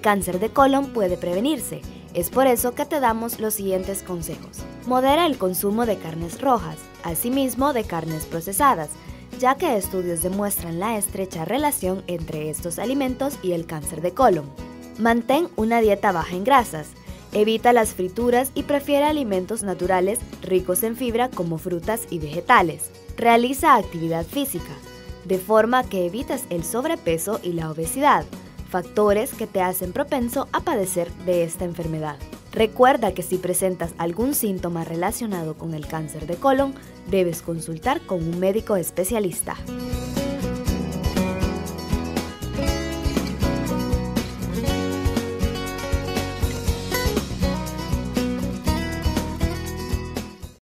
cáncer de colon puede prevenirse. Es por eso que te damos los siguientes consejos. Modera el consumo de carnes rojas, asimismo de carnes procesadas, ya que estudios demuestran la estrecha relación entre estos alimentos y el cáncer de colon. Mantén una dieta baja en grasas. Evita las frituras y prefiere alimentos naturales ricos en fibra como frutas y vegetales. Realiza actividad física, de forma que evitas el sobrepeso y la obesidad, factores que te hacen propenso a padecer de esta enfermedad. Recuerda que si presentas algún síntoma relacionado con el cáncer de colon, debes consultar con un médico especialista.